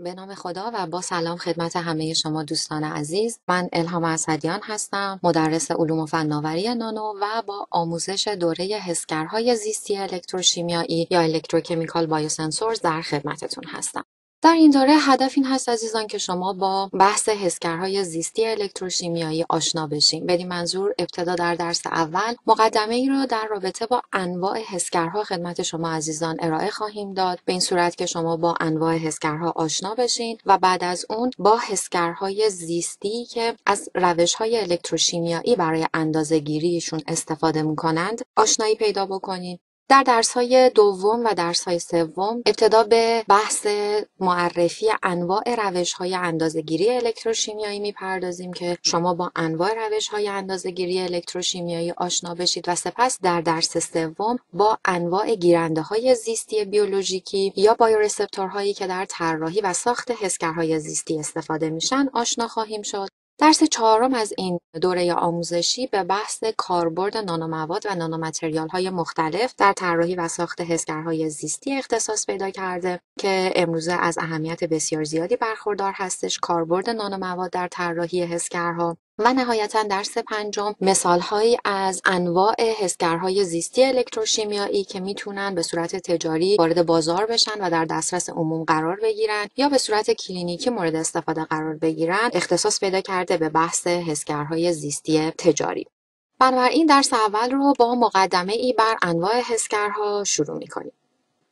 به نام خدا و با سلام خدمت همه شما دوستان عزیز. من الهام اسدیان هستم مدرس علوم و فناوری نانو و با آموزش دوره حسگرهای زیستی الکتروشیمیایی یا الکتروکمیکال بایوسنسورز در خدمتتون هستم. در این دوره هدف این هست عزیزان که شما با بحث حسگرهای زیستی الکتروشیمیایی آشنا بشین. بدین منظور ابتدا در درس اول مقدمه ای رو در رابطه با انواع حسگرها خدمت شما عزیزان ارائه خواهیم داد. به این صورت که شما با انواع حسگرها آشنا بشین و بعد از اون با حسگرهای زیستی که از روش های الکتروشیمیایی برای اندازه استفاده می‌کنند آشنایی پیدا بکنین. در درس های دوم و درس های سوم ابتدا به بحث معرفی انواع روش های اندازهگیری الکتروشیمیایی می‌پردازیم که شما با انواع روش های اندازهگیری الکتروشیمیایی آشنا بشید و سپس در درس سوم با انواع گیرنده های زیستی بیولوژیکی یا بایورسپتورهایی که در طراحی و ساخت حسگرهای زیستی استفاده میشن آشنا خواهیم شد. درس چهارم از این دوره آموزشی به بحث کاربرد نانومواد و های مختلف در طراحی و ساخت حسگرهای زیستی اختصاص پیدا کرده که امروزه از اهمیت بسیار زیادی برخوردار هستش کاربرد نانومواد در طراحی حسگرها. و نهایتا درس پنجم مثالهایی از انواع حسگرهای زیستی الکتروشیمیایی که می‌تونن به صورت تجاری وارد بازار بشن و در دسترس عموم قرار بگیرن یا به صورت کلینیکی مورد استفاده قرار بگیرن اختصاص پیدا کرده به بحث حسگرهای زیستی تجاری. بنابراین درس اول رو با مقدمه ای بر انواع حسگرها شروع می‌کنیم.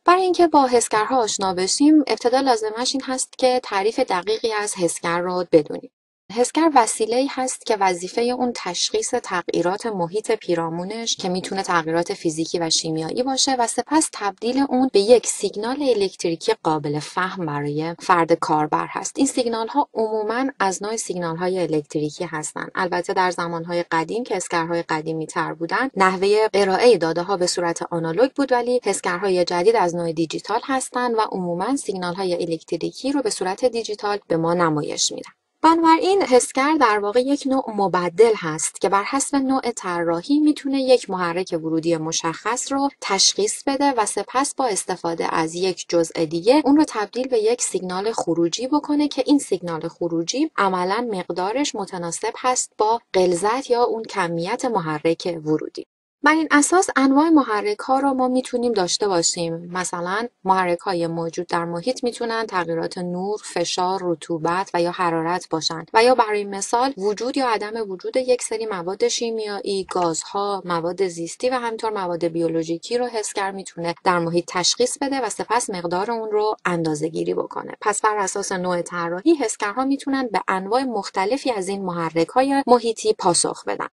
برای اینکه با حسگرها آشنا بشیم ابتدا لازمش این هست که تعریف دقیقی از حسگر رو بدونیم. حسگر وسیله هست که وظیفه اون تشخیص تغییرات محیط پیرامونش که می‌تونه تغییرات فیزیکی و شیمیایی باشه و سپس تبدیل اون به یک سیگنال الکتریکی قابل فهم برای فرد کاربر هست. این سیگنال ها عموما از نوع سیگنال های الکتریکی هستند البته در زمان های قدیم که حسگرهای قدیمی تر بودن نحوه ارائه داده ها به صورت آنالوگ بود ولی حسگرهای جدید از نوع دیجیتال هستند و عموما سیگنال های الکتریکی رو به صورت دیجیتال به ما نمایش میدن. بنابراین حسگر در واقع یک نوع مبدل هست که بر حسب نوع طراحی می‌تونه یک محرک ورودی مشخص رو تشخیص بده و سپس با استفاده از یک جزء دیگه اون رو تبدیل به یک سیگنال خروجی بکنه که این سیگنال خروجی عملا مقدارش متناسب هست با غلظت یا اون کمیت محرک ورودی. بر این اساس انواع محرک ها را ما می‌تونیم داشته باشیم مثلا محرک های موجود در محیط می‌تونن تغییرات نور، فشار، رطوبت و یا حرارت باشند و یا برای مثال وجود یا عدم وجود یک سری مواد شیمیایی، گازها، مواد زیستی و همینطور مواد بیولوژیکی رو حسگر می‌تونه در محیط تشخیص بده و سپس مقدار اون رو اندازه گیری بکنه. پس بر اساس نوع طراحی حسگرها می‌تونن به انواع مختلفی از این محرک های محیطی پاسخ بدن.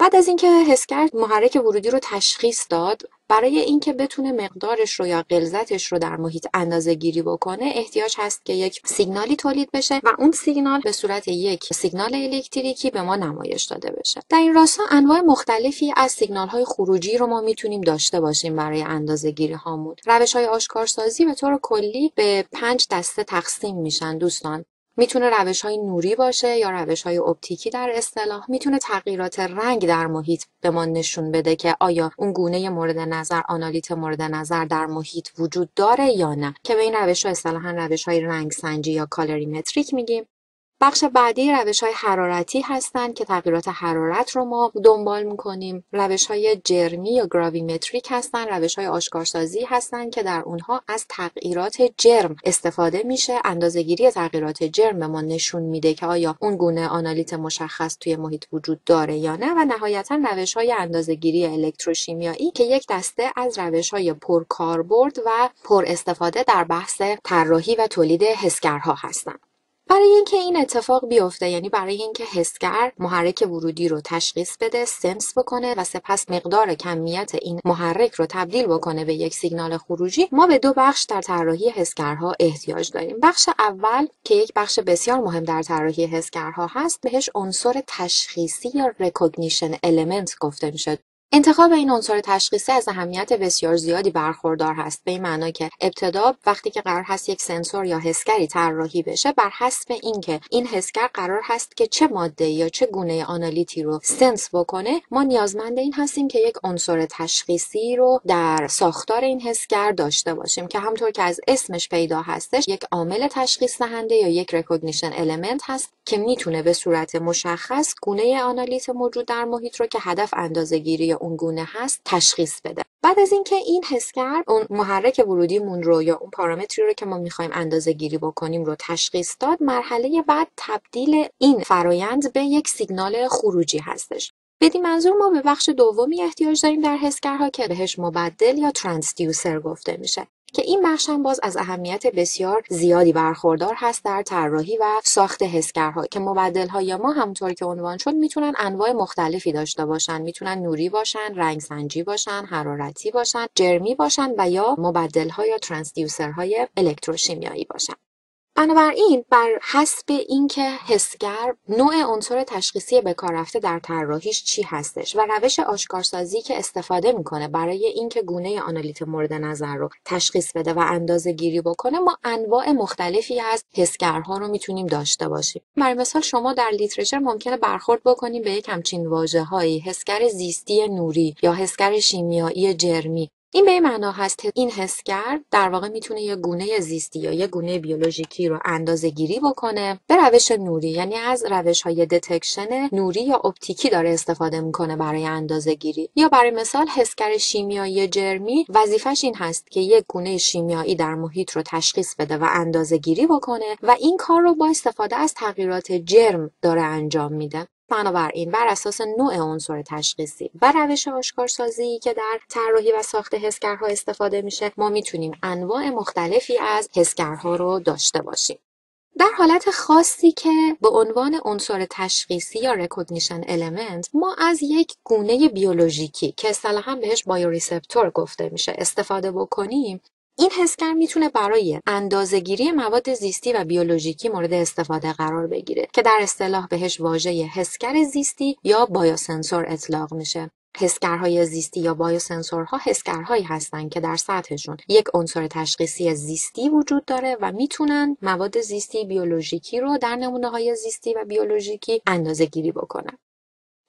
بعد از اینکه حس کرد محرک ورودی رو تشخیص داد برای اینکه بتونه مقدارش رو یا غلظتش رو در محیط اندازه گیری بکنه احتیاج هست که یک سیگنالی تولید بشه و اون سیگنال به صورت یک سیگنال الکتریکی به ما نمایش داده بشه. در این راستا انواع مختلفی از سیگنال های خروجی رو ما می‌تونیم داشته باشیم برای اندازه گیری هامون. روش های آشکارسازی به طور کلی به پنج دسته تقسیم میشن دوستان. می‌تونه روش های نوری باشه یا روش های اپتیکی در اصطلاح. می‌تونه تغییرات رنگ در محیط به ما نشون بده که آیا اون گونه مورد نظر آنالیت مورد نظر در محیط وجود داره یا نه. که به این روش ها اصطلاحا روش های رنگ سنجی یا colorimetric میگیم. بخش بعدی روش های حرارتی هستند که تغییرات حرارت رو ما دنبال می‌کنیم. روش های جرمی یا گراویمتریک هستند روش های آشکارسازی هستند که در اونها از تغییرات جرم استفاده میشه. اندازهگیری تغییرات جرم به ما نشون میده که آیا اون گونه آنالیت مشخص توی محیط وجود داره یا نه و نهایتا روش های اندازهگیری الکتروشیمیایی که یک دسته از روش های پر کاربرد و پر استفاده در بحث طراحی و تولید حسگرها هستند. برای اینکه این اتفاق بیفته یعنی برای اینکه حسگر محرک ورودی رو تشخیص بده sense بکنه و سپس مقدار کمیت این محرک رو تبدیل بکنه به یک سیگنال خروجی ما به دو بخش در طراحی حسگرها احتیاج داریم. بخش اول که یک بخش بسیار مهم در طراحی حسگرها هست بهش عنصر تشخیصی یا recognition element گفته میشه انتخاب این عنصر تشخیصی از اهمیت بسیار زیادی برخوردار هست. به این معنا که ابتدا وقتی که قرار هست یک سنسور یا حسگری طراحی بشه بر حسب اینکه این حسگر قرار هست که چه ماده یا چه گونه آنالیتی رو sense بکنه ما نیازمند این هستیم که یک عنصر تشخیصی رو در ساختار این حسگر داشته باشیم که همطور که از اسمش پیدا هستش یک عامل تشخیص دهنده یا یک recognition element هست که می‌تونه به صورت مشخص گونه آنالیت موجود در محیط رو که هدف اندازه‌گیری اون گونه هست تشخیص بده. بعد از اینکه این حسگر اون محرک ورودیمون رو یا اون پارامتری رو که ما می‌خوایم اندازه گیری بکنیم رو تشخیص داد مرحله بعد تبدیل این فرایند به یک سیگنال خروجی هستش. بدین منظور ما به بخش دومی احتیاج داریم در حسگرها که بهش مبدل یا transducer گفته میشه. که این بخش هم باز از اهمیت بسیار زیادی برخوردار هست در طراحی و ساخت حسگرها که مبدل های ما همونطور که عنوان شد می‌تونن انواع مختلفی داشته باشن. می‌تونن نوری باشن رنگ سنجی باشن حرارتی باشن جرمی باشن و یا مبدل ها یا ترانسدیوسر های الکتروشیمیایی باشن. بنابراین بر حسب اینکه حسگر نوع عنصر تشخیصی به کار رفته در طراحیش چی هستش و روش آشکارسازی که استفاده می‌کنه برای اینکه گونه آنالیت مورد نظر رو تشخیص بده و اندازه گیری بکنه ما انواع مختلفی از حسگرها رو می‌تونیم داشته باشیم. برای مثال شما در لیترچر ممکنه برخورد بکنیم به یک همچین واژههایی حسگر زیستی نوری یا حسگر شیمیایی جرمی. این به این معنا هست که این حسگر در واقع می‌تونه یه گونه زیستی یا یه گونه بیولوژیکی رو اندازه گیری بکنه. به روش نوری یعنی از روش های دتکشن نوری یا اپتیکی داره استفاده می‌کنه برای اندازه گیری یا برای مثال حسگر شیمیایی جرمی وظیفش این هست که یک گونه شیمیایی در محیط رو تشخیص بده و اندازه گیری بکنه و این کار رو با استفاده از تغییرات جرم داره انجام میده. بنابراین بر اساس نوع عنصر تشخیصی و روش آشکارسازی که در طراحی و ساخت حسگرها استفاده میشه ما می‌تونیم انواع مختلفی از حسگرها رو داشته باشیم. در حالت خاصی که به عنوان عنصر تشخیصی یا recognition element ما از یک گونه بیولوژیکی که اصطلاحا بهش bioreceptor گفته میشه استفاده بکنیم. این حسگر می‌تونه برای اندازهگیری مواد زیستی و بیولوژیکی مورد استفاده قرار بگیره که در اصطلاح بهش واژه حسگر زیستی یا biosensor اطلاق میشه حسگرهای زیستی یا biosensor ها حسگرهایی هستند که در سطحشون یک عنصر تشخیصی زیستی وجود داره و می‌تونن مواد زیستی بیولوژیکی رو در نمونه های زیستی و بیولوژیکی اندازه گیری بکنن.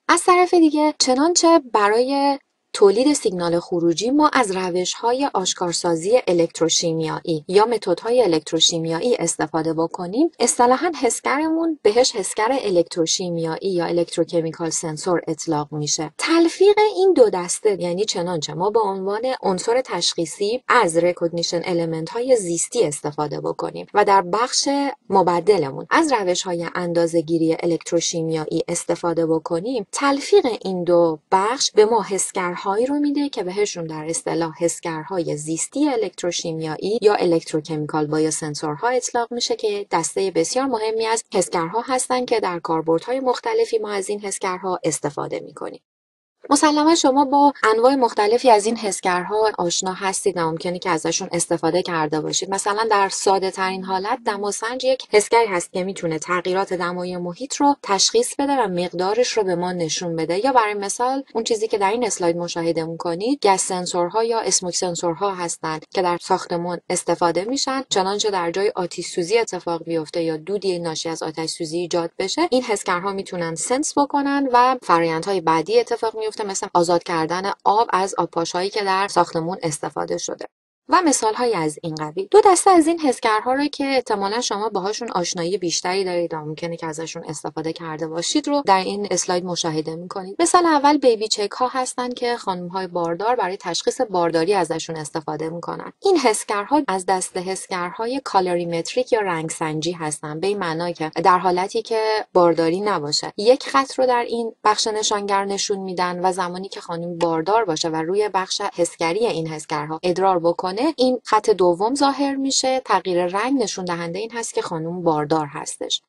از طرف دیگه چنانچه برای تولید سیگنال خروجی ما از روش‌های آشکارسازی الکتروشیمیایی یا متدهای الکتروشیمیایی استفاده بکنیم. اصطلاحا حسگرمون بهش حسگر الکتروشیمیایی یا electrochemical sensor اطلاق میشه. تلفیق این دو دسته یعنی چنانچه ما به عنوان عنصر تشخیصی از recognition element های زیستی استفاده بکنیم و در بخش مبدلمون از روش های اندازهگیری الکتروشیمیایی استفاده بکنیم تلفیق این دو بخش به ما حسگر هایی رو میده که بهشون در اصطلاح حسگرهای زیستی الکتروشیمیایی یا الکتروکمیکال بایوسنسورها اطلاق میشه که دسته بسیار مهمی از حسگرها هستند که در کاربردهای مختلفی ما از این حسگرها استفاده می‌کنیم. مسلما شما با انواع مختلفی از این حسگرها آشنا هستید و ممکنه که ازشون استفاده کرده باشید. مثلا در ساده ترین حالت دماسنج یک حسگری هست که می‌تونه تغییرات دمای محیط رو تشخیص بده و مقدارش رو به ما نشون بده. یا برای مثال اون چیزی که در این اسلاید مشاهده می‌کنید گس سنسورها یا اسموک سنسورها هستند که در ساختمون استفاده میشن. چنانچه در جای آتش سوزی اتفاق بیفته یا دودی ناشی از آتش سوزی ایجاد بشه این حسگرها می‌تونن sense بکنن و فرآیندهای بعدی اتفاق میفته مثل آزاد کردن آب از آبپاشهایی که در ساختمون استفاده شده. و مثال های از این قبیل دو دسته از این حسگرها رو که احتمالا شما باهاشون آشنایی بیشتری دارید و ممکنه که ازشون استفاده کرده باشید رو در این اسلاید مشاهده می‌کنید. مثال اول baby check ها هستن که خانم های باردار برای تشخیص بارداری ازشون استفاده می‌کنن. این حسگرها از دسته حسگرهای colorimetric یا رنگ سنجی هستن به این معنا که در حالتی که بارداری نباشه. یک خط رو در این بخش نشانگر نشون میدن و زمانی که خانم باردار باشه و روی بخش حسگری این حسگرها ادرار بکنه این خط دوم ظاهر میشه تغییر رنگ نشون دهنده این هست که خانم باردار هستش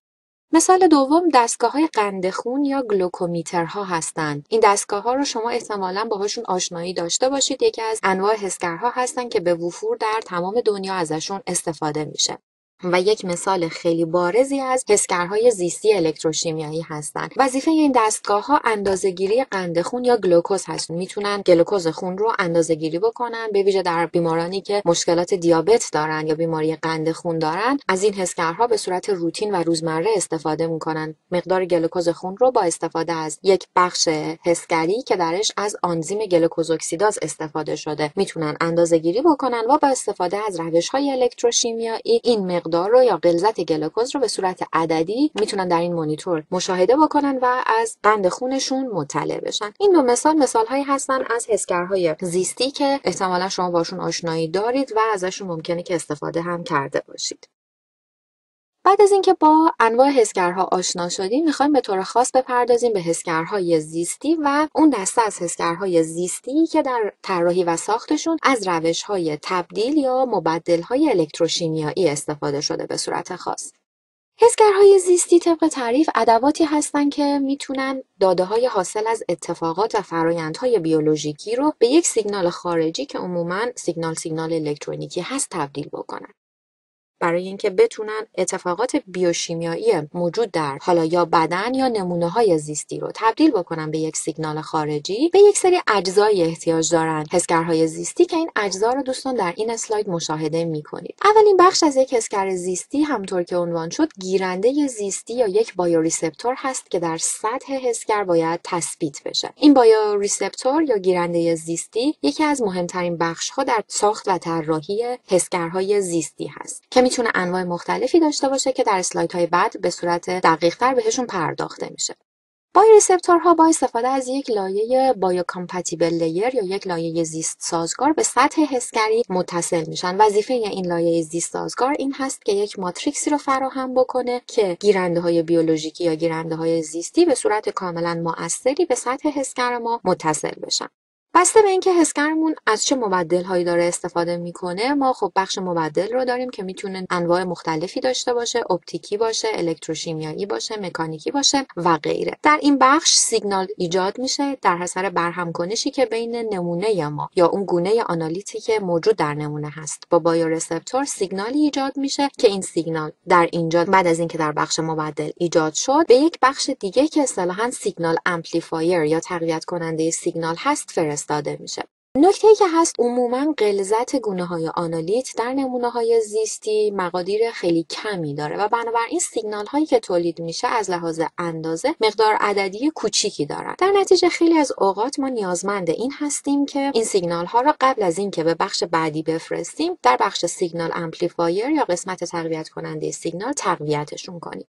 مثال دوم دستگاه های قند خون یا گلوکومیترها هستند. این دستگاه ها رو شما احتمالا باهاشون آشنایی داشته باشید. یکی از انواع حسگرها هستند که به وفور در تمام دنیا ازشون استفاده میشه. و یک مثال خیلی بارزی از حسگرهای زیستی الکتروشیمیایی هستند. وظیفه این دستگاه ها اندازهگیری قند خون یا گلوکوز هست. می‌تونن گلوکوز خون رو اندازهگیری بکنن به ویژه در بیمارانی که مشکلات دیابت دارن یا بیماری قند خون دارن از این حسگرها به صورت روتین و روزمره استفاده می‌کنن. مقدار گلوکوز خون رو با استفاده از یک بخش حسگری که درش از آنزیم گلوکوز اکسیداز استفاده شده می‌تونن اندازهگیری بکنن و با استفاده از روش های الکتروشیمیایی این مقدار رو یا غلظت گلوکوز رو به صورت عددی می‌تونن در این مانیتور مشاهده بکنن و از قند خونشون مطلع بشن. این دو مثال مثال هایی هستن از حسگرهای زیستی که احتمالا شما باشون آشنایی دارید و ازشون ممکنه که استفاده هم کرده باشید. بعد از اینکه با انواع حسگرها آشنا شدیم می‌خوایم به طور خاص بپردازیم به حسگرهای زیستی و اون دسته از حسگرهای زیستی که در طراحی و ساختشون از روشهای تبدیل یا مبدلهای الکتروشیمیایی استفاده شده به صورت خاص حسگرهای زیستی طبق تعریف ادواتی هستند که می‌تونن داده های حاصل از اتفاقات و فرایندهای بیولوژیکی رو به یک سیگنال خارجی که عموما سیگنال سیگنال الکترونیکی هست تبدیل بکنن. برای اینکه بتونن اتفاقات بیوشیمیایی موجود در حالا یا بدن یا نمونه های زیستی رو تبدیل بکنن به یک سیگنال خارجی به یک سری اجزای احتیاج دارن. حسگرهای زیستی که این اجزا رو دوستان در این اسلاید مشاهده می‌کنید. اولین بخش از یک حسگر زیستی همطور که عنوان شد گیرنده زیستی یا یک bioreceptor هست که در سطح حسگر باید تثبیت بشه. این bioreceptor یا گیرنده زیستی یکی از مهمترین بخش ها در ساخت و طراحی حسگرهای زیستی هست. که می‌تونه انواع مختلفی داشته باشه که در های بعد به صورت دقیقتر بهشون پرداخته میشه. ها با استفاده از یک لایه biocompatible layer یا یک لایه زیست سازگار به سطح حسگری متصل میشن وظیفه این لایه زیست سازگار این هست که یک ماتریکسی رو فراهم بکنه که گیرنده های بیولوژیکی یا گیرنده های زیستی به صورت کاملا مؤثری به سطح حسگر ما متصل بشن بسته به اینکه حسگرمون از چه مبدل هایی داره استفاده می‌کنه ما خب بخش مبدل رو داریم که می‌تونه انواع مختلفی داشته باشه اپتیکی باشه الکتروشیمیایی باشه مکانیکی باشه و غیره. در این بخش سیگنال ایجاد میشه در اثر برهم کنشی که بین نمونه ما یا اون گونه آنالیتی که موجود در نمونه هست. با bioreceptor سیگنالی ایجاد میشه که این سیگنال در اینجا بعد از اینکه در بخش مبدل ایجاد شد به یک بخش دیگه که اصطلاحا signal amplifier یا تقویت کننده سیگنال هست فرست فرستاده میشه. نکته که هست عموما غلظت گونه های آنالیت در نمونه های زیستی مقادیر خیلی کمی داره و بنابراین سیگنال هایی که تولید میشه از لحاظ اندازه مقدار عددی کوچیکی دارن. در نتیجه خیلی از اوقات ما نیازمند این هستیم که این سیگنال ها را قبل از اینکه به بخش بعدی بفرستیم در بخش signal amplifier یا قسمت تقویت کننده سیگنال تقویتشون کنیم.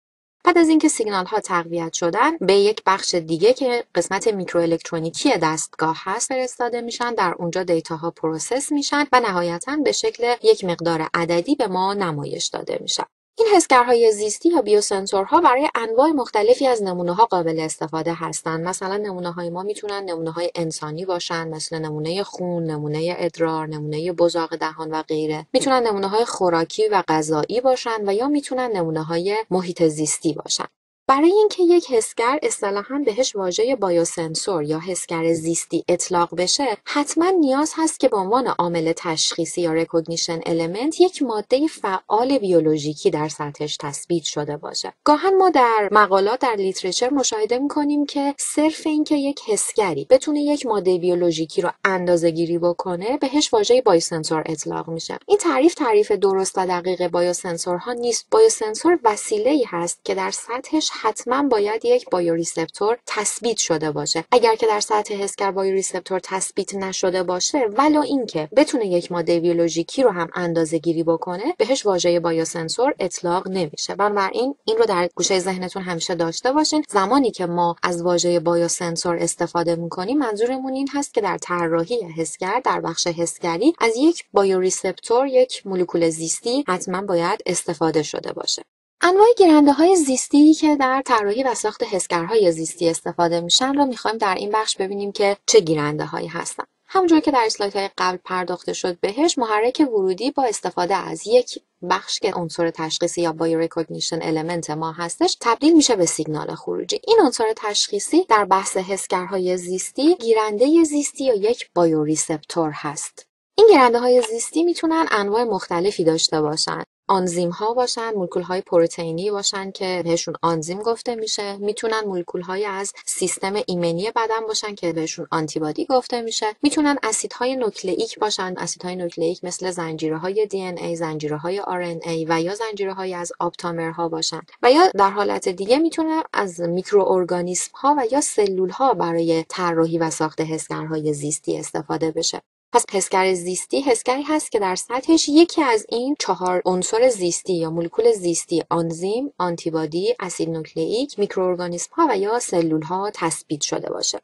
بعد از اینکه سیگنال ها تقویت شدن به یک بخش دیگه که قسمت میکروالکترونیکی دستگاه هست فرستاده میشن در اونجا data ها process میشن و نهایتا به شکل یک مقدار عددی به ما نمایش داده میشن. این حسگرهای زیستی یا biosensor ها برای انواع مختلفی از نمونه ها قابل استفاده هستند. مثلا نمونه های ما می‌تونن نمونه های انسانی باشن مثل نمونه خون نمونه ادرار نمونه بزاق دهان و غیره. می‌تونن نمونه های خوراکی و غذایی باشن و یا می‌تونن نمونه های محیط زیستی باشن. برای اینکه یک حسگر اصطلاحا بهش واژه biosensor یا حسگر زیستی اطلاق بشه حتما نیاز هست که به عنوان عامل تشخیصی یا recognition element یک ماده فعال بیولوژیکی در سطحش تثبیت شده باشه. گاهن ما در مقالات در literature مشاهده می‌کنیم که صرف اینکه یک حسگری بتونه یک ماده بیولوژیکی رو اندازه گیری بکنه بهش واژه biosensor اطلاق میشه. این تعریف تعریف درست و دقیق biosensor ها نیست. biosensor وسیله ای هست که در سطحش حتما باید یک bioreceptor تثبیت شده باشه. اگر که در سطح حسگر bioreceptor تثبیت نشده باشه ولو اینکه بتونه یک ماده بیولوژیکی رو هم اندازه گیری بکنه بهش واژه biosensor اطلاق نمیشه. بنابراین این رو در گوشه ذهنتون همیشه داشته باشین. زمانی که ما از واژه biosensor استفاده می‌کنیم منظورمون این هست که در طراحی حسگر در بخش حسگری از یک bioreceptor یک مولکول زیستی حتما باید استفاده شده باشه. انواع گیرنده های زیستی که در طراحی و ساخت حسگرهای زیستی استفاده میشن رو می‌خوایم در این بخش ببینیم که چه گیرنده هایی هستن. همونجور که در اسلاید های قبل پرداخته شد بهش محرک ورودی با استفاده از یک بخش که عنصر تشخیصی یا bio recognition element ما هستش تبدیل میشه به سیگنال خروجی. این عنصر تشخیصی در بحث حسگرهای زیستی گیرنده زیستی یا یک bioreceptor هست. این گیرنده های زیستی می‌تونن انواع مختلفی داشته باشن. آنزیم ها باشن مولکول های پروتئینی باشن که بهشون آنزیم گفته میشه. می‌تونن مولکول های از سیستم ایمنی بدن باشن که بهشون آنتیبادی گفته میشه. می‌تونن اسیدهای نوکلئیک باشن. اسیدهای نوکلئیک مثل زنجیره های DNA زنجیره های RNA و یا زنجیره های از آپتامرها باشن. و یا در حالت دیگه می‌تونه از میکروارگانیسم ها و یا سلول ها برای طراحی و ساخت حسگرهای زیستی استفاده بشه. پس حسگر زیستی حسگری هست که در سطحش یکی از این چهار عنصر زیستی یا مولکول زیستی آنزیم، آنتیبادی، اسید نوکلئیک، میکروارگانیسم ها و یا سلول ها تثبیت شده باشه.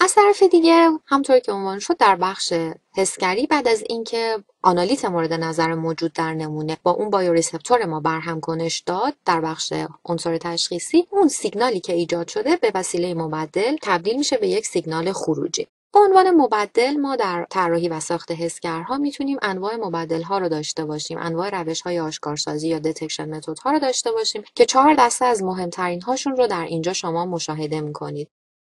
از طرف دیگه همونطور که عنوان شد در بخش حسگری بعد از اینکه آنالیت مورد نظر موجود در نمونه با اون bioreceptor ما برهم کنش داد در بخش عنصر تشخیصی اون سیگنالی که ایجاد شده به وسیله مبدل تبدیل میشه به یک سیگنال خروجی به عنوان مبدل ما در طراحی و ساخت حسگرها می‌تونیم انواع مبدل ها رو داشته باشیم. انواع روش های آشکارسازی یا detection method ها رو داشته باشیم که چهار دسته از مهمترین هاشون رو در اینجا شما مشاهده می‌کنید.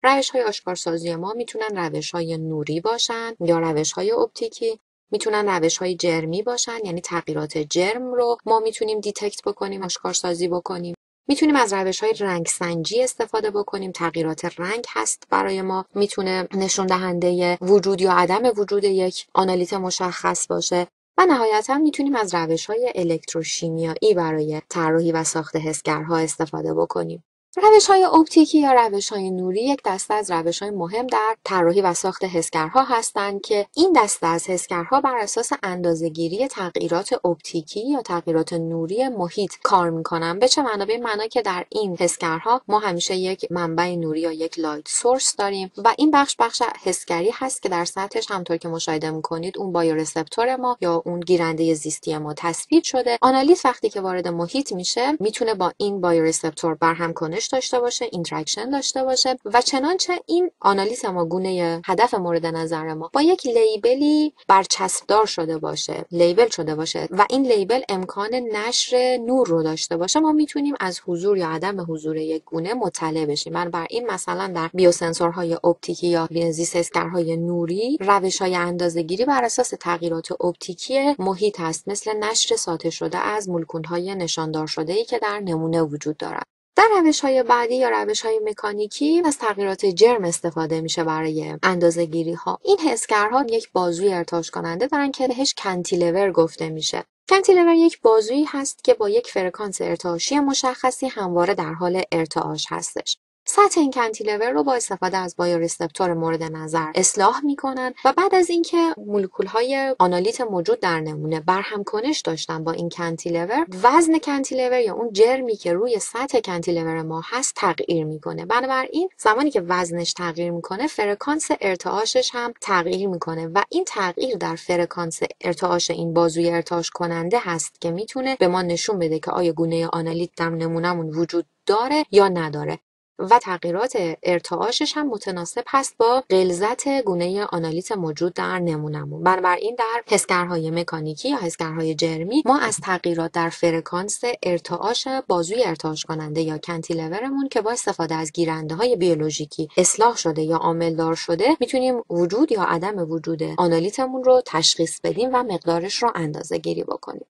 روش های آشکارسازی ما می‌تونن روش های نوری باشن یا روش های اپتیکی می‌تونن روش های جرمی باشن یعنی تغییرات جرم رو ما می‌تونیم detect بکنیم آشکارسازی بکنیم. می‌تونیم از روش های رنگ سنجی استفاده بکنیم. تغییرات رنگ هست برای ما. می‌تونه نشون دهنده وجود یا عدم وجود یک آنالیت مشخص باشه. و نهایتا می‌تونیم از روش های الکتروشیمیایی برای طراحی و ساخت حسگرها استفاده بکنیم. روش های اپتیکی یا روش های نوری یک دسته از روش های مهم در طراحی و ساخت حسگرها هستند که این دسته از حسگرها بر اساس اندازهگیری تغییرات اپتیکی یا تغییرات نوری محیط کار می‌کنن به چه معنا به معنا که در این حسگرها ما همیشه یک منبع نوری یا یک light source داریم و این بخش بخش حسگری هست که در سطحش همونطور که مشاهده می‌کنید اون bioreceptor ما یا اون گیرنده زیستی ما تثبیت شده. آنالیت وقتی که وارد محیط میشه می‌تونه با این bioreceptor برهم کنش داشته باشه interaction داشته باشه و چنانچه این آنالیت ما گونه هدف مورد نظر ما با یک لیبلی برچسبدار شده باشه لیبل شده باشه و این لیبل امکان نشر نور رو داشته باشه ما می‌تونیم از حضور یا عدم حضور یک گونه مطلع بشیم. بر این مثلا در بیوسنسورهای اپتیکی یا زیستگرهای نوری روش های اندازهگیری بر اساس تغییرات اپتیکی محیط هست. مثل نشر ساطع شده از مولکول های نشاندار شده ای که در نمونه وجود دارد. در روش های بعدی یا روش های مکانیکی از تغییرات جرم استفاده میشه برای اندازه گیری ها این حسگرها یک بازوی ارتاش کننده دارن که بهش کنتیلور گفته میشه. cantilever یک بازویی هست که با یک فرکانس ارتعاشی مشخصی همواره در حال ارتعاش هستش. سطح این cantilever رو با استفاده از bioreceptor مورد نظر اصلاح می‌کنن و بعد از اینکه مولکول های آنالیت موجود در نمونه برهم کنش داشتن با این cantilever وزن cantilever یا اون جرمی که روی سطح cantilever ما هست تغییر می‌کنه. بنابراین زمانی که وزنش تغییر می‌کنه فرکانس ارتعاشش هم تغییر می‌کنه و این تغییر در فرکانس ارتعاش این بازوی ارتعاش کننده هست که می‌تونه به ما نشون بده که آیا گونه آنالیت در نمونهمون وجود داره یا نداره. و تغییرات ارتعاشش هم متناسب هست با غلظت گونه آنالیت موجود در نمونمون بنابراین در حسگرهای مکانیکی یا حسگرهای جرمی ما از تغییرات در فرکانس ارتعاش بازوی ارتعاش کننده یا کنتیلورمون که با استفاده از گیرنده های بیولوژیکی اصلاح شده یا عامل دار شده می‌تونیم وجود یا عدم وجود آنالیتمون رو تشخیص بدیم و مقدارش رو اندازه گیری بکنیم.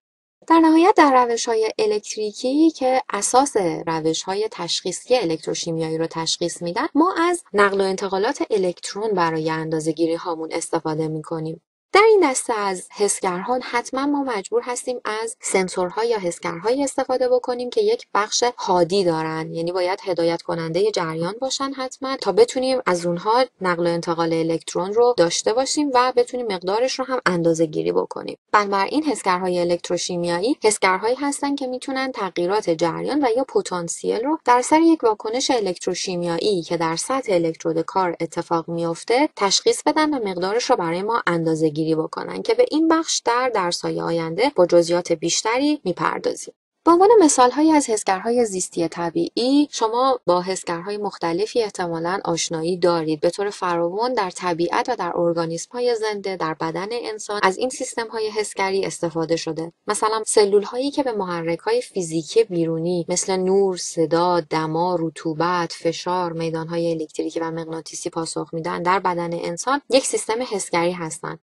در نهایت در روش های الکتریکی که اساس روش های تشخیصی الکتروشیمیایی رو تشخیص میدن ما از نقل و انتقالات الکترون برای اندازه گیری هامون استفاده می‌کنیم. در این دسته از حسگرها حتما ما مجبور هستیم از سنسورها یا حسگرهایی استفاده بکنیم که یک بخش هادی دارن. یعنی باید هدایت کننده جریان باشن حتما تا بتونیم از اونها نقل و انتقال الکترون رو داشته باشیم و بتونیم مقدارش رو هم اندازه گیری بکنیم. بنابراین حسگرهای الکتروشیمیایی حسگرهایی هستن که می‌تونن تغییرات جریان و یا پتانسیل رو در سر یک واکنش الکتروشیمیایی که در سطح الکترود کار اتفاق میفته تشخیص بدن و مقدارش رو برای ما اندازه گیری بکنن که به این بخش در درسهای آینده با جزئیات بیشتری می‌پردازیم. به عنوان مثالهایی از حسگرهای زیستی طبیعی شما با حسگرهای مختلفی احتمالا آشنایی دارید. به طور فراوان در طبیعت و در ارگانیسم های زنده در بدن انسان از این سیستم های حسگری استفاده شده. مثلا سلول هایی که به محرک های فیزیکی بیرونی مثل نور صدا دما رطوبت فشار میدان های الکتریکی و مغناطیسی پاسخ میدن در بدن انسان یک سیستم حسگری هستند.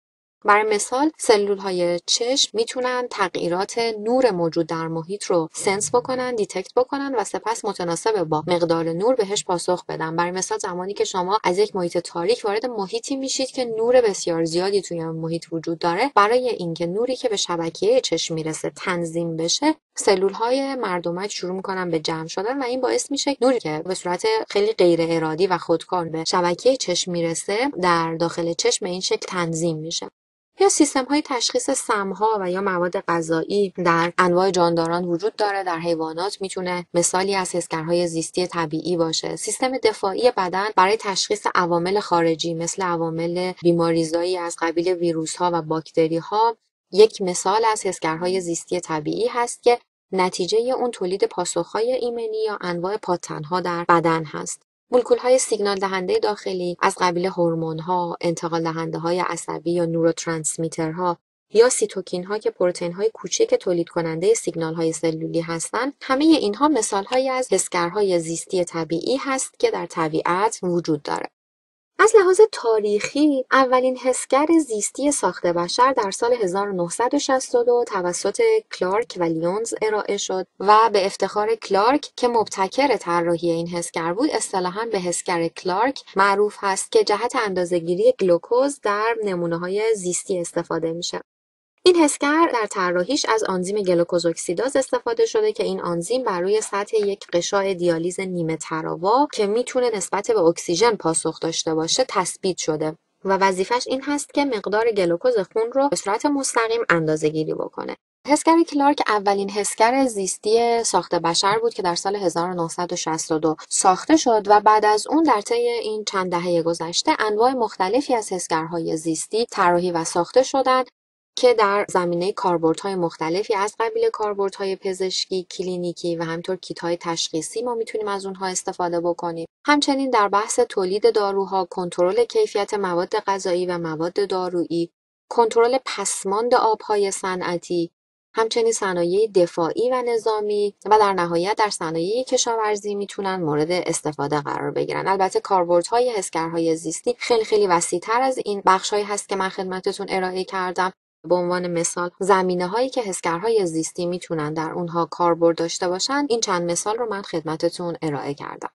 برای مثال سلول های چشم می‌تونن تغییرات نور موجود در محیط رو sense بکنن detect بکنن و سپس متناسب با مقدار نور بهش پاسخ بدن. برای مثال زمانی که شما از یک محیط تاریک وارد محیطی میشید که نور بسیار زیادی توی محیط وجود داره برای اینکه نوری که به شبکیه چشم می‌رسه تنظیم بشه سلول های مردمک شروع می‌کنن به جمع شدن و این باعث میشه نوری که به صورت خیلی غیر ارادی و خودکار به شبکه چشم می‌رسه در داخل چشم این شکل تنظیم میشه. یا سیستم های تشخیص سمها و یا مواد غذایی در انواع جانداران وجود داره در حیوانات می‌تونه مثالی از حسگرهای زیستی طبیعی باشه. سیستم دفاعی بدن برای تشخیص عوامل خارجی مثل عوامل بیماریزایی از قبیل ویروس ها و باکتری ها یک مثال از حسگرهای زیستی طبیعی هست که نتیجه اون تولید پاسخهای ایمنی یا انواع پاتنها در بدن هست. های سیگنال دهنده داخلی از قبیل ها، انتقال دهنده های عصبی یا نوروترانسمیترها یا ها که های کوچک تولید کننده سیگنال های سلولی هستند. همه اینها هایی از حسگرهای زیستی طبیعی هست که در طبیعت وجود داره. از لحاظ تاریخی اولین حسگر زیستی ساخت بشر در سال 1962 توسط کلارک و لیونز ارائه شد و به افتخار کلارک که مبتکر طراحی این حسگر بود اصطلاحا به حسگر کلارک معروف هست که جهت اندازهگیری گلوکوز در نمونه های زیستی استفاده میشه. این حسگر در طراحیش از آنزیم گلوکوزوکسیداز استفاده شده که این آنزیم بر روی سطح یک قشای دیالیز نیمه تراوا که می‌تونه نسبت به اکسیژن پاسخ داشته باشه تثبیت شده و وظیفش این هست که مقدار گلوکوز خون رو به صورت مستقیم اندازه گیری بکنه. حسگر کلارک اولین حسگر زیستی ساخت بشر بود که در سال 1962 ساخته شد و بعد از اون در طی این چند دهه گذشته انواع مختلفی از حسگرهای زیستی طراحی و ساخته شدند که در زمینه کاربردهای مختلفی از قبیل کاربردهای پزشکی، کلینیکی و همینطور کیت‌های تشخیصی ما می‌تونیم از اونها استفاده بکنیم. همچنین در بحث تولید داروها، کنترل کیفیت مواد غذایی و مواد دارویی، کنترل پسماند آبهای صنعتی، همچنین صنایع دفاعی و نظامی و در نهایت در صنایع کشاورزی می‌تونن مورد استفاده قرار بگیرن البته کاربردهای حسگرهای زیستی خیلی خیلی وسیعتر از این بخشهایی هست که من خدمتتون ارائه کردم به عنوان مثال زمینه هایی که حسگرهای زیستی می‌تونن در اونها کاربرد داشته باشن این چند مثال رو من خدمتتون ارائه کردم.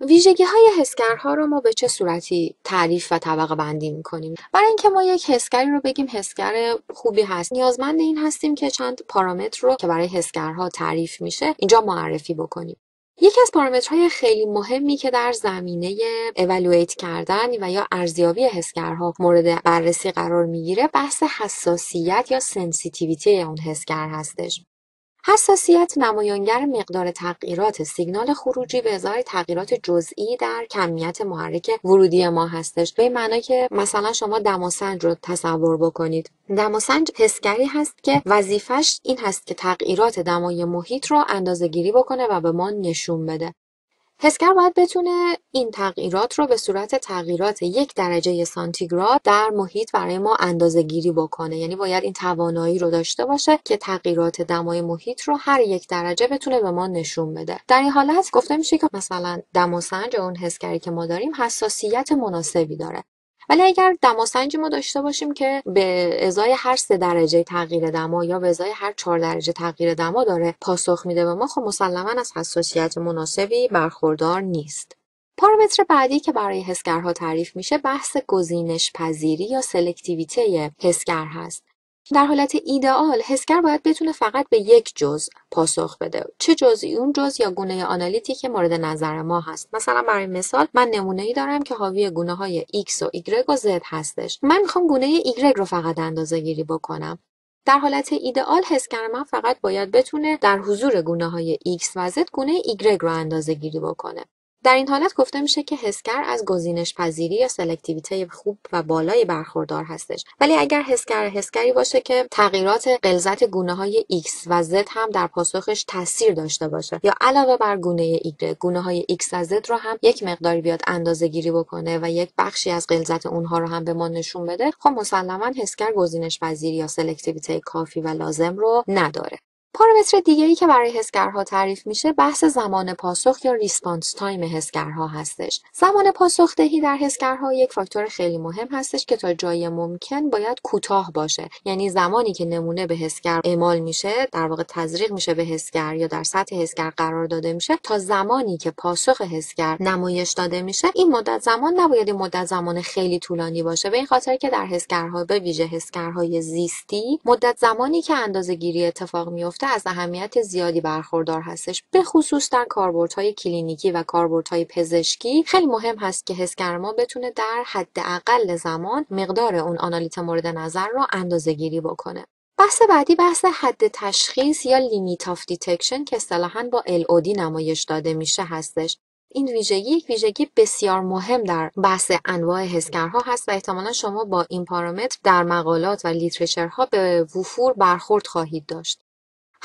ویژگی های حسگرها رو ما به چه صورتی تعریف و طبقه بندی می‌کنیم؟ برای اینکه ما یک حسگری رو بگیم حسگر خوبی هست. نیازمند این هستیم که چند پارامتر رو که برای حسگرها تعریف میشه اینجا معرفی بکنیم. یکی از پارامترهای خیلی مهمی که در زمینه اولویت کردن و یا ارزیابی حسگرها مورد بررسی قرار می‌گیره بحث حساسیت یا sensitivity اون حسگر هستش. حساسیت نمایانگر مقدار تغییرات سیگنال خروجی به ازای تغییرات جزئی در کمیت محرک ورودی ما هستش. به معنی که مثلا شما دماسنج رو تصور بکنید. دماسنج حسگری هست که وظیفش این هست که تغییرات دمای محیط رو اندازه گیری بکنه و به ما نشون بده. حسگر باید بتونه این تغییرات رو به صورت تغییرات یک درجه سانتیگراد در محیط برای ما اندازه گیری بکنه. یعنی باید این توانایی رو داشته باشه که تغییرات دمای محیط رو هر یک درجه بتونه به ما نشون بده. در این حالت گفته میشه که مثلا دماسنج اون حسگری که ما داریم حساسیت مناسبی داره. ولی اگر دماسنجی ما داشته باشیم که به ازای هر سه درجه تغییر دما یا به ازای هر چهار درجه تغییر دما داره پاسخ میده به ما خب مسلما از حساسیت مناسبی برخوردار نیست. پارامتر بعدی که برای حسگرها تعریف میشه بحث گزینش پذیری یا سلکتیویته حسگر هست. در حالت ایدئال حسگر باید بتونه فقط به یک جزء پاسخ بده. چه جزئی؟ اون جزء یا گونه آنالیتی که مورد نظر ما هست. مثلا برای مثال من نمونه ای دارم که حاوی گونه های X و Y و Z هستش. من می‌خوام گونه Y رو فقط اندازه گیری بکنم. در حالت ایدئال حسگر من فقط باید بتونه در حضور گونه های X و Z گونه Y رو اندازه گیری بکنه. در این حالت گفته میشه که حسگر از گزینش پذیری یا سلکتیویته خوب و بالایی برخوردار هستش. ولی اگر حسگر حسگری باشه که تغییرات غلظت گونه های X و Z هم در پاسخش تاثیر داشته باشه. یا علاوه بر گونه Y گونه های X و Z رو هم یک مقداری بیاد اندازه گیری بکنه و یک بخشی از غلظت اونها رو هم به ما نشون بده خب مسلما حسگر گزینش پذیری یا سلکتیویته کافی و لازم رو نداره. پارامتر دیگری که برای حسگرها تعریف میشه بحث زمان پاسخ یا response time حسگرها هستش. زمان پاسخ دهی در حسگرها یک فاکتور خیلی مهم هستش که تا جای ممکن باید کوتاه باشه. یعنی زمانی که نمونه به حسگر اعمال میشه در واقع تزریق میشه به حسگر یا در سطح حسگر قرار داده میشه تا زمانی که پاسخ حسگر نمایش داده میشه این مدت زمان نباید این مدت زمان خیلی طولانی باشه. به این خاطر که در حسگرها به ویژه حسگرهای زیستی مدت زمانی که اندازه گیری اتفاق میفته از اهمیت زیادی برخوردار هستش. به خصوص در کاربردهای کلینیکی و کاربردهای پزشکی خیلی مهم هست که حسگر ما بتونه در حداقل زمان مقدار اون آنالیت مورد نظر رو اندازه گیری بکنه. بحث بعدی بحث حد تشخیص یا limit of detection که اصطلاحا با LOD نمایش داده میشه هستش. این ویژگی یک ویژگی بسیار مهم در بحث انواع حسگرها هست و احتمالا شما با این پارامتر در مقالات و literature ها به وفور برخورد خواهید داشت.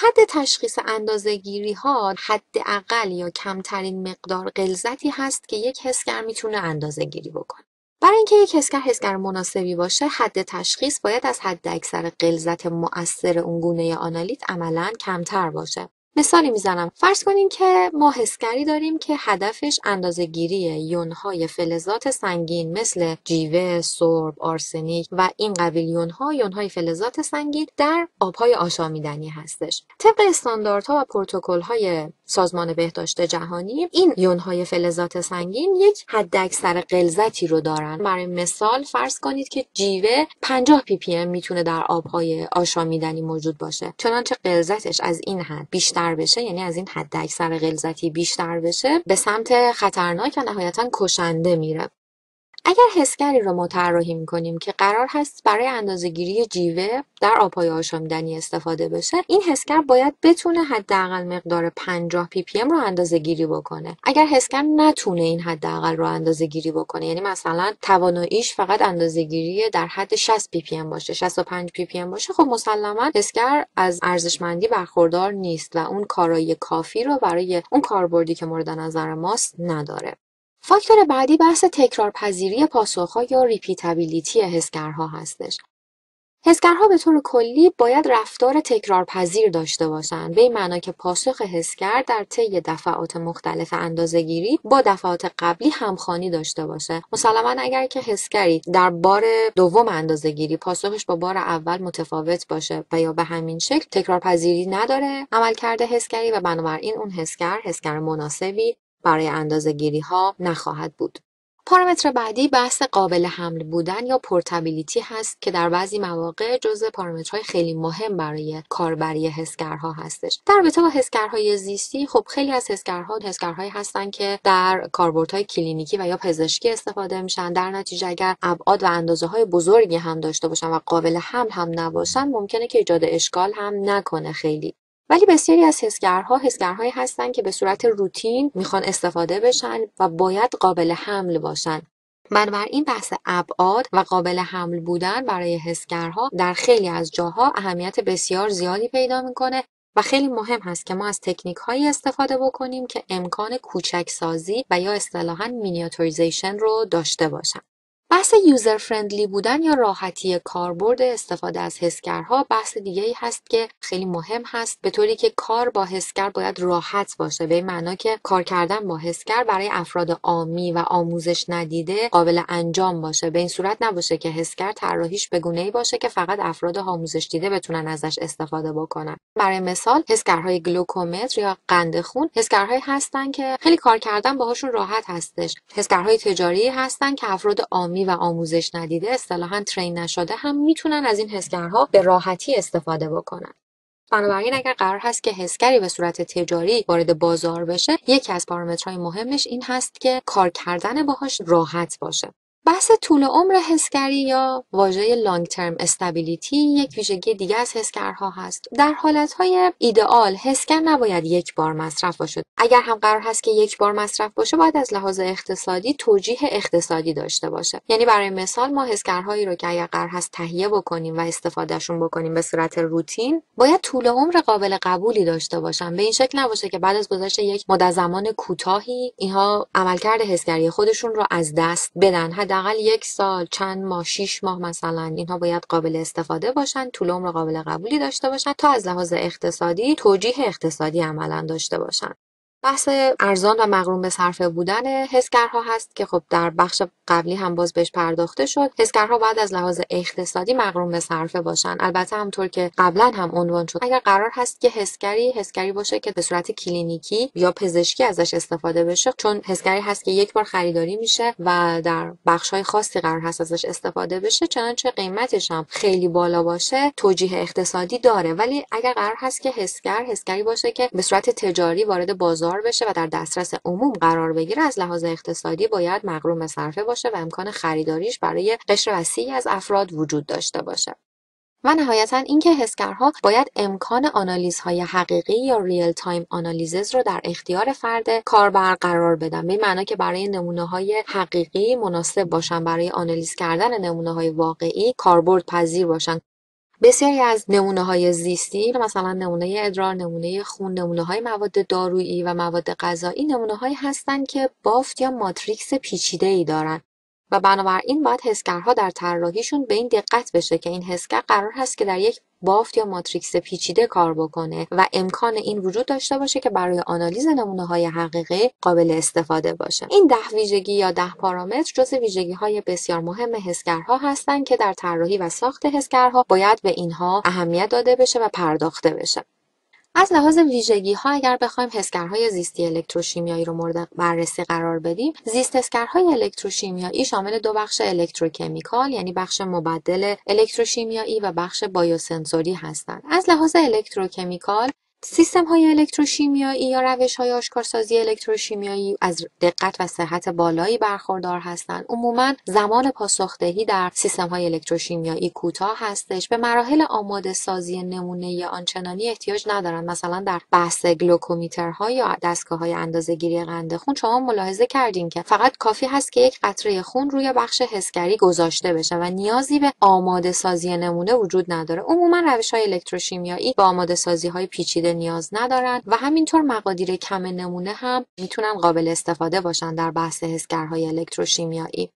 حد تشخیص گیری ها حداقل یا کمترین مقدار غلظتی هست که یک حسگر می‌تونه اندازه گیری بکنه. برای اینکه یک حسگر حسگر مناسبی باشه حد تشخیص باید از حد اکثر غلظت مؤثر اون گونه آنالیت عملا کمتر باشه مثالی می‌زنم فرض کنیم که ما حسگری داریم که هدفش اندازهگیری یونهای فلزات سنگین مثل جیوه، سرب، آرسنیک و این قبیل یونها یونهای فلزات سنگین در آبهای آشامیدنی هستش. طبق استانداردها و پروتکل‌های سازمان بهداشت جهانی این یونهای فلزات سنگین یک حداکثر غلظتی رو دارن. برای مثال فرض کنید که جیوه 50 ppm می‌تونه در آبهای آشامیدنی موجود باشه. چنانچه غلظتش از این حد بیشتر بشه یعنی از این حد اکثر غلظتی بیشتر بشه به سمت خطرناک و نهایتا کشنده میره. اگر حسگری را ما طراحی می‌کنیم که قرار هست برای اندازهگیری جیوه در آبهای آشامیدنی استفاده بشه این حسگر باید بتونه حداقل مقدار 50 ppm رو اندازه گیری بکنه. اگر حسگر نتونه این حداقل رو اندازه گیری بکنه یعنی مثلا تواناییش فقط اندازه گیری در حد 60 ppm باشه 65 ppm باشه خب مسلما حسگر از ارزشمندی برخوردار نیست و اون کارایی کافی رو برای اون کاربردی که مورد نظر ماست نداره. فاکتور بعدی بحث تکرارپذیری پاسخها یا ریپیتابیلیتی حسگرها هستش. حسگرها به طور کلی باید رفتار تکرارپذیر داشته باشند به این معنا که پاسخ حسگر در طی دفعات مختلف اندازهگیری با دفعات قبلی همخوانی داشته باشه مسلما اگر که حسگری در بار دوم اندازهگیری پاسخش با بار اول متفاوت باشه و یا به همین شکل تکرارپذیری نداره عملکرد حسگری و بنابراین اون حسگر حسگر مناسبی برای گیری ها نخواهد بود. پارامتر بعدی بحث قابل حمل بودن یا پورتابیلیتی هست که در بعضی مواقع جزء پارامترهای خیلی مهم برای کاربری حسگرها هستش. در رابطه با حسگرهای زیستی خب خیلی از حسگرها حسگرهایی هستن که در کاربردهای کلینیکی و یا پزشکی استفاده میشن در نتیجه اگر ابعاد و اندازه های بزرگی هم داشته باشن و قابل حمل هم نباشن ممکنه که ایجاد اشکال هم نکنه خیلی ولی بسیاری از حسگرها حسگرهایی هستند که به صورت روتین می‌خوان استفاده بشن و باید قابل حمل باشن بنابراین بحث ابعاد و قابل حمل بودن برای حسگرها در خیلی از جاها اهمیت بسیار زیادی پیدا می‌کنه و خیلی مهم هست که ما از تکنیک هایی استفاده بکنیم که امکان کوچک سازی و یا اصطلاحا miniaturization رو داشته باشن. بحث user friendly بودن یا راحتی کاربرد استفاده از حسگرها بحث دیگه ای هست که خیلی مهم هست به طوری که کار با حسگر باید راحت باشه به معنا که کار کردن با حسگر برای افراد عامی و آموزش ندیده قابل انجام باشه. به این صورت نباشه که حسگر طراحیش به گونه ای باشه که فقط افراد آموزش دیده بتونن ازش استفاده بکنن. برای مثال حسگرهای گلوکومتر یا قند خون حسگرهایی هستن که خیلی کار کردن باهاشون راحت هستش. حسگرهای تجاری هستن که افراد عامی و آموزش ندیده اصطلاحا ترین نشده هم می‌تونن از این حسگرها به راحتی استفاده بکنن. بنابراین اگر قرار هست که حسگری به صورت تجاری وارد بازار بشه یکی از پارامترهای مهمش این هست که کار کردن باهاش راحت باشه. بحث طول عمر حسگری یا واژه لانگ ترم استابیلیتی یک ویژگی دیگه از حسگرها هست. در حالتهای ایدئال حسگر نباید یک بار مصرف باشه اگر هم قرار هست که یک بار مصرف باشه باید از لحاظ اقتصادی توجیه اقتصادی داشته باشه یعنی برای مثال ما حسگرهایی رو که اگر قرار هست تهیه بکنیم و استفادهشون بکنیم به صورت روتین باید طول عمر قابل قبولی داشته باشن. به این شکل نباشه که بعد از گذشت یک مدت زمان کوتاهی اینها عملکرد حسگری خودشون رو از دست بدن. حداقل یک سال چند ماه شیش ماه مثلا اینها باید قابل استفاده باشن طول عمر قابل قبولی داشته باشن تا از لحاظ اقتصادی توجیه اقتصادی عملا داشته باشن. بحث ارزان و مغروم به صرفه بودن حسگرها هست که خب در بخش قبلی هم باز بهش پرداخته شد. حسگرها باید از لحاظ اقتصادی مغروم به صرفه باشن. البته همطور که قبلا هم عنوان شد اگر قرار هست که حسگری حسگری باشه که به صورت کلینیکی یا پزشکی ازش استفاده بشه چون حسگری هست که یک بار خریداری میشه و در بخش های خاصی قرار هست ازش استفاده بشه چنانچه قیمتش هم خیلی بالا باشه توجیه اقتصادی داره. ولی اگر قرار هست که حسگر حسگری باشه که به صورت تجاری وارد بازار بشه و در دسترس عموم قرار بگیره از لحاظ اقتصادی باید مغروم به صرفه باشه و امکان خریداریش برای قشر وسیعی از افراد وجود داشته باشه. و نهایتا اینکه حسگرها باید امکان آنالیزهای حقیقی یا real time analysis رو در اختیار فرد کاربر قرار بدن به معنی که برای نمونه های حقیقی مناسب باشن برای آنالیز کردن نمونه های واقعی کاربرد پذیر باشن. بسیاری از نمونه های زیستی مثلا نمونه ادرار نمونه خون نمونه های مواد دارویی و مواد غذایی نمونه هایی هستند که بافت یا ماتریکس پیچیده ای دارند و بنابراین باید حسگرها در طراحیشون به این دقت بشه که این حسگر قرار هست که در یک بافت یا ماتریکس پیچیده کار بکنه و امکان این وجود داشته باشه که برای آنالیز نمونه های حقیقی قابل استفاده باشه. این ده ویژگی یا ده پارامتر جز ویژگی های بسیار مهم حسگرها هستند که در طراحی و ساخت حسگرها باید به اینها اهمیت داده بشه و پرداخته بشه. از لحاظ ویژگی ها اگر بخوایم حسگرهای زیستی الکتروشیمیایی رو مورد بررسی قرار بدیم زیست حسگرهای الکتروشیمیایی شامل دو بخش electrochemical یعنی بخش مبدل الکتروشیمیایی و بخش biosensor ی هستند. از لحاظ electrochemical سیستم های الکتروشیمیایی یا روش های آشکارسازی الکتروشیمیایی از دقت و صحت بالایی برخوردار هستند. عموما زمان پاسخدهی در سیستم های الکتروشیمیایی کوتاه هستش. به مراحل آماده سازی نمونه آنچنانی احتیاج ندارند. مثلا در بحث گلوکومیترها یا دستگاه های اندازه گیری قند خون شما ملاحظه کردیم که فقط کافی هست که یک قطره خون روی بخش حسگری گذاشته بشه و نیازی به آماده سازی نمونه وجود نداره. عموما روش های الکتروشیمیایی با آماده سازی های نیاز ندارن و همینطور مقادیر کم نمونه هم می‌تونن قابل استفاده باشن در بحث حسگرهای الکتروشیمیایی.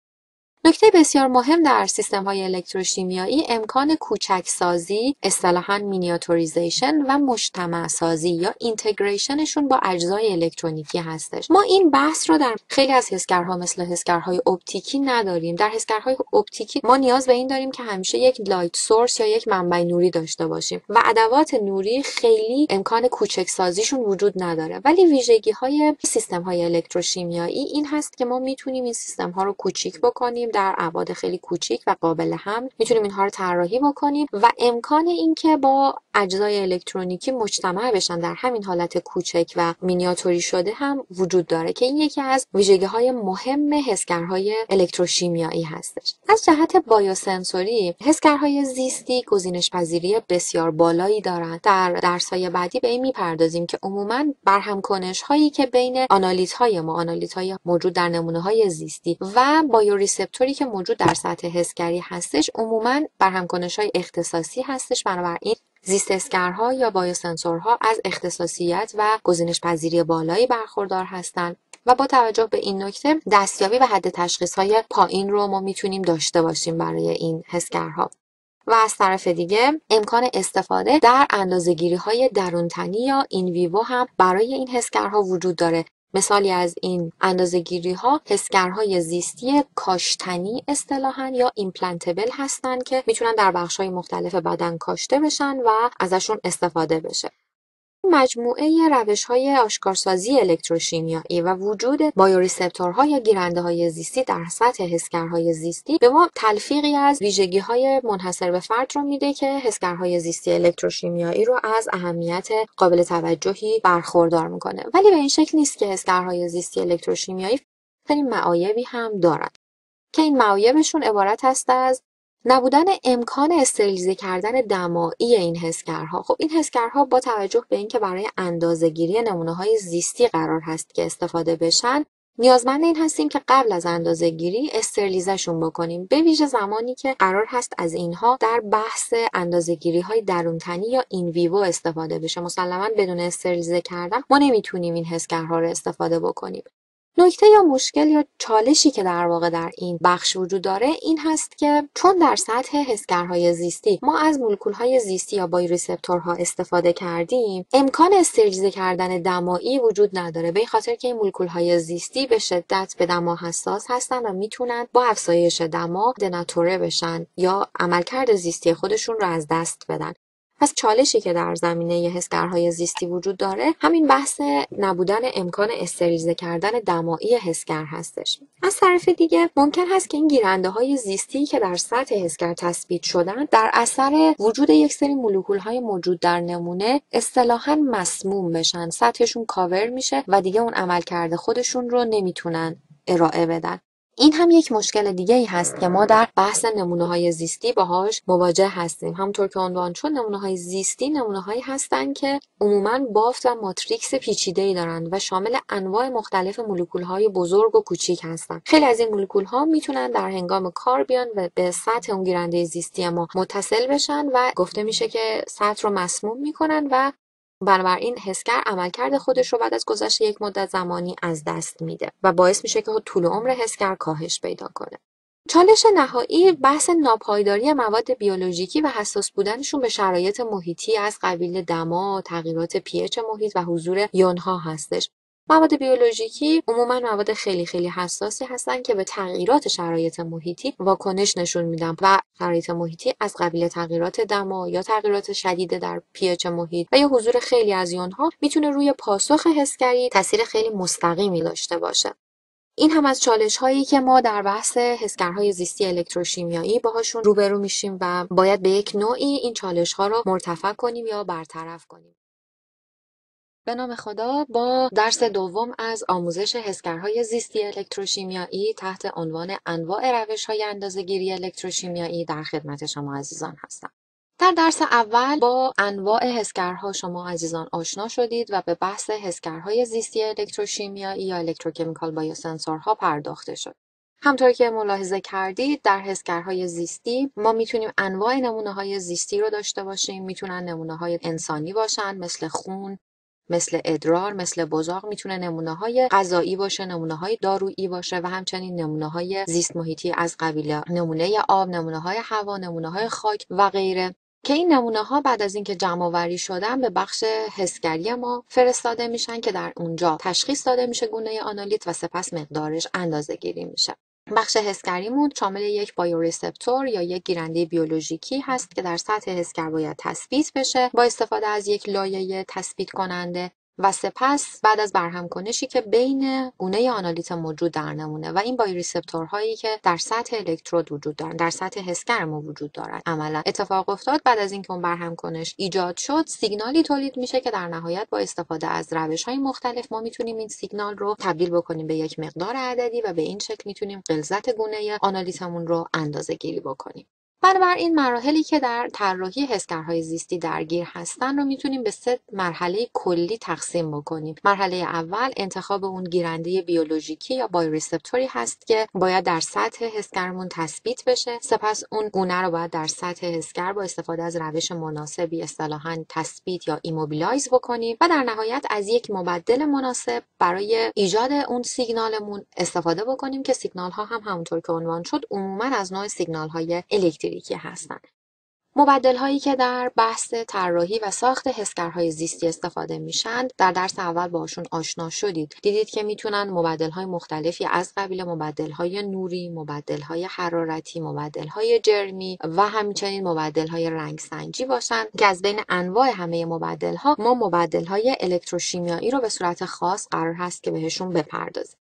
نکته بسیار مهم در سیستم های الکتروشیمیایی امکان کوچک سازی اصطلاحا miniaturization و مجتمع سازی یا integration شون با اجزای الکترونیکی هستش. ما این بحث رو در خیلی از حسگرها مثل حسگرهای اپتیکی نداریم. در حسگرهای اپتیکی ما نیاز به این داریم که همیشه یک light source یا یک منبع نوری داشته باشیم و ادوات نوری خیلی امکان کوچک سازیشون وجود نداره. ولی ویژگی های سیستم های الکتروشیمیایی این هست که ما می‌تونیم این سیستم ها رو کوچیک بکنیم در ابعاد خیلی کوچیک و قابل هم می‌تونیم اینها رو طراحی بکنیم و امکان اینکه با اجزای الکترونیکی مجتمع بشن. در همین حالت کوچک و مینیاتوری شده هم وجود داره که این یکی از ویژگی های مهم حسگرهای الکتروشیمیایی هستش. از جهت بایوسنسوری حسگرهای زیستی گزینش پذیری بسیار بالایی دارند در درس های بعدی به این می‌پردازیم که عموما برهم کنش هایی که بین آنالیت های ما آنالیت های موجود در نمونه های زیستی و بایوریسپتوری که موجود در سطح حسگری هستش عموما برهم کنش های اختصاصی هستش. بنابراین زیست حسگرها یا biosensor ها از اختصاصیت و گزینش پذیری بالایی برخوردار هستند و با توجه به این نکته دستیابی به حد تشخیص های پایین رو ما می‌تونیم داشته باشیم برای این حسگرها و از طرف دیگه امکان استفاده در اندازهگیری های درونتنی یا in vivo هم برای این حسگرها وجود داره. مثالی از این اندازهگیری ها حسگرهای زیستی کاشتنی اصطلاحا یا implantable هستند که می‌تونن در بخش های مختلف بدن کاشته بشن و ازشون استفاده بشه. مجموعه روش های آشکارسازی الکتروشیمیایی و وجود بایوریسپتورها یا گیرنده های زیستی در سطح حسگرهای زیستی به ما تلفیقی از ویژگی های منحصر به فرد رو میده که حسگرهای زیستی الکتروشیمیایی رو از اهمیت قابل توجهی برخوردار می‌کنه. ولی به این شکل نیست که حسگرهای زیستی الکتروشیمیایی خیلی معایبی هم دارند که این معایبشون عبارت هست از نبودن امکان استریلیزه کردن دمایی این حسگرها. خب این حسگرها با توجه به اینکه برای اندازهگیری نمونه های زیستی قرار هست که استفاده بشن نیازمند این هستیم که قبل از اندازهگیری استریلیزشون بکنیم. به ویژه زمانی که قرار هست از اینها در بحث اندازهگیری های درونتنی یا این ویوو استفاده بشه. مسلما بدون استریلیزه کردن ما نمی‌تونیم این حسگرها رو استفاده بکنیم. نکته یا مشکل یا چالشی که در واقع در این بخش وجود داره این هست که چون در سطح حسگرهای زیستی ما از مولکولهای زیستی یا بایوریسپتورها استفاده کردیم امکان استریلیزه کردن دمایی وجود نداره. به این خاطر که این مولکولهای زیستی به شدت به دما حساس هستن و می‌تونن با افزایش دما دناتوره بشن یا عملکرد زیستی خودشون رو از دست بدن. پس چالشی که در زمینه حسگرهای زیستی وجود داره همین بحث نبودن امکان استریلیزه کردن دمایی حسگر هستش. از طرف دیگه ممکن هست که این گیرنده های زیستی که در سطح حسگر تثبیت شدن در اثر وجود یک سری مولکول های موجود در نمونه اصطلاحا مسموم بشن. سطحشون کاور میشه و دیگه اون عمل کرده خودشون رو نمی‌تونن ارائه بدن. این هم یک مشکل دیگه ای هست که ما در بحث نمونه های زیستی باهاش مواجه هستیم. همونطور که عنوان شد نمونه های زیستی نمونه هایی هستند که عموما بافت و ماتریکس پیچیده ای دارند و شامل انواع مختلف مولکول های بزرگ و کوچیک هستند خیلی از این مولکول ها می‌تونن در هنگام کار بیان و به سطح اون گیرنده زیستی ما متصل بشن و گفته میشه که سطح رو مسموم می‌کنن و بنابراین حسگر عملکرد خودش رو بعد از گذشت یک مدت زمانی از دست میده و باعث میشه که طول عمر حسگر کاهش پیدا کنه. چالش نهایی بحث ناپایداری مواد بیولوژیکی و حساس بودنشون به شرایط محیطی از قبیل دما، تغییرات پیچ محیط و حضور یونها هستش. مواد بیولوژیکی عموما مواد خیلی خیلی حساسی هستن که به تغییرات شرایط محیطی واکنش نشون میدن و شرایط محیطی از قبیل تغییرات دما یا تغییرات شدید در پیچ محیط و یا حضور خیلی از یونها می‌تونه روی پاسخ حسگری تاثیر خیلی مستقیمی داشته باشه. این هم از چالش هایی که ما در بحث حسگرهای زیستی الکتروشیمیایی باهاشون روبرو میشیم و باید به یک نوعی این چالش ها رو مرتفع کنیم یا برطرف کنیم. به نام خدا با درس دوم از آموزش حسگرهای زیستی الکتروشیمیایی تحت عنوان انواع روش های اندازهگیری الکتروشیمیایی در خدمت شما عزیزان هستم. در درس اول با انواع حسگرها شما عزیزان آشنا شدید و به بحث حسگرهای زیستی الکتروشیمیایی یا الکتروکمیکال بایوسنسورها پرداخته شد. همطور که ملاحظه کردید در حسگرهای زیستی ما می‌تونیم انواع نمونه های زیستی رو داشته باشیم می‌تونن نمونه های انسانی باشن مثل خون، مثل ادرار مثل بزاق می‌تونه نمونه های غذایی باشه نمونه های دارویی باشه و همچنین نمونه های زیست محیطی از قبیل نمونه آب نمونه های هوا نمونه های خاک و غیره. که این نمونه ها بعد از اینکه جمع آوری شدن به بخش حسگری ما فرستاده میشن که در اونجا تشخیص داده میشه گونه آنالیت و سپس مقدارش اندازه گیری میشه. بخش حسگریمون شامل یک bioreceptor یا یک گیرنده بیولوژیکی هست که در سطح حسگر باید تثبیت بشه با استفاده از یک لایه تثبیت کننده. و سپس بعد از برهم کنشی که بین گونه آنالیت موجود در نمونه و این بای هایی که در سطح الکترود وجود دارن در سطح حسگر ما وجود دارن عملا اتفاق افتاد. بعد از اینکه اون برهم کنش ایجاد شد سیگنالی تولید میشه که در نهایت با استفاده از روش های مختلف ما می‌تونیم این سیگنال رو تبدیل بکنیم به یک مقدار عددی و به این شکل می‌تونیم غلظت گونه آنالیتمون رو اندازه گیری بکنیم. بنابراین مراحلی که در طراحی حسگرهای زیستی درگیر هستن رو می‌تونیم به سه مرحله کلی تقسیم بکنیم. مرحله اول انتخاب اون گیرنده بیولوژیکی یا bioreceptor ی هست که باید در سطح حسگرمون تثبیت بشه. سپس اون گونه رو باید در سطح حسگر با استفاده از روش مناسبی اصطلاحا تثبیت یا immobilize بکنیم و در نهایت از یک مبدل مناسب برای ایجاد اون سیگنالمون استفاده بکنیم که سیگنال ها هم همونطور که عنوان شد عموما از نوع سیگنال های هستند. مبدل هایی که در بحث طراحی و ساخت حسگرهای زیستی استفاده میشن در درس اول باشون آشنا شدید دیدید که می‌تونن مبدل های مختلفی از قبیل مبدل های نوری مبدل های حرارتی مبدل های جرمی و همچنین مبدل های رنگ سنجی باشن که از بین انواع همه مبدل ها ما مبدل های الکتروشیمیایی رو به صورت خاص قرار هست که بهشون بپردازیم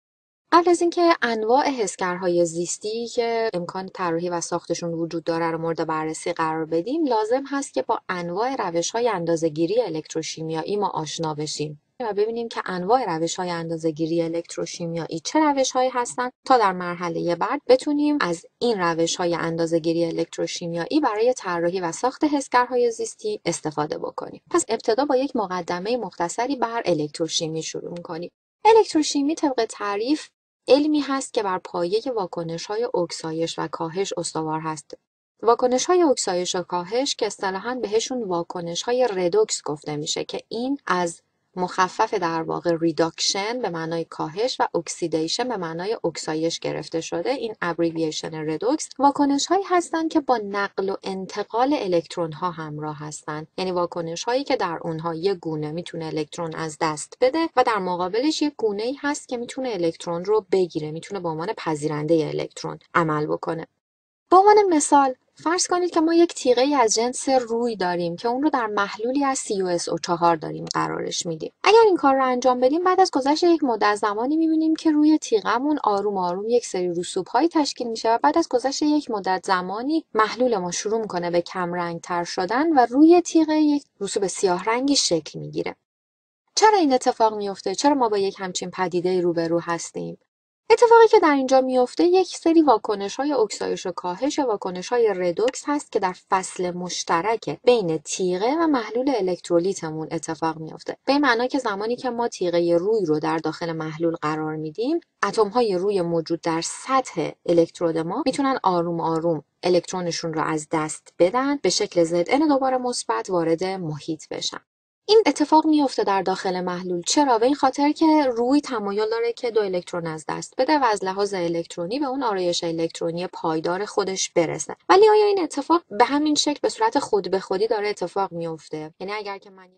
قبل از اینکه انواع حسگرهای زیستی که امکان طراحی و ساختشون وجود داره رو مورد بررسی قرار بدیم لازم هست که با انواع روش های اندازهگیری الکتروشیمیایی ما آشنا بشیم و ببینیم که انواع روش های اندازهگیری الکتروشیمیایی چه روش هایی هستند تا در مرحله بعد بتونیم از این روش های اندازهگیری الکتروشیمیایی برای طراحی و ساخت حسگرهای زیستی استفاده بکنیم. پس ابتدا با یک مقدمه مختصری بر الکتروشیمی شروع می‌کنیم. الکتروشیمی طبق تعریف علمی هست که بر پایه های اکسایش و کاهش استوار هست. های اکسایش و کاهش که اصطلاحا بهشون های ردوکس گفته میشه که این از مخفف در واقع reduction به معنای کاهش و oxidation به معنای اکسایش گرفته شده این abbreviation ردوکس واکنش هایی هستند که با نقل و انتقال الکترون ها همراه هستند. یعنی واکنش هایی که در اونها یک گونه می‌تونه الکترون از دست بده و در مقابلش یک گونه ای هست که می‌تونه الکترون رو بگیره می‌تونه به عنوان پذیرنده الکترون عمل بکنه. به عنوان مثال فرض کنید که ما یک تیغه از جنس روی داریم که اون رو در محلولی از CuSO4 داریم قرارش میدیم. اگر این کار رو انجام بدیم بعد از گذشت یک مدت زمانی می‌بینیم که روی تیغمون آروم آروم یک سری رسوب هایی تشکیل میشه و بعد از گذشت یک مدت زمانی محلول ما شروع می‌کنه به کم رنگ تر شدن و روی تیغه یک رسوب سیاه رنگی شکل می‌گیره. چرا این اتفاق میفته؟ چرا ما با یک همچین پدیده روبرو هستیم؟ اتفاقی که در اینجا میفته یک سری واکنش های اکسایش و کاهش یا واکنش های ردوکس هست که در فصل مشترک بین تیغه و محلول الکترولیتمون اتفاق میفته به این معنا که زمانی که ما تیغه روی رو در داخل محلول قرار میدیم اتم های روی موجود در سطح الکترود ما می‌تونن آروم آروم الکترونشون رو از دست بدن به شکل زد دوباره مثبت وارد محیط بشن. این اتفاق میفته در داخل محلول. چرا؟ به این خاطر که روی تمایل داره که دو الکترون از دست بده و از لحاظ الکترونی به اون آرایش الکترونی پایدار خودش برسه. ولی آیا این اتفاق به همین شکل به صورت خود به خودی داره اتفاق میفته یعنی اگر که من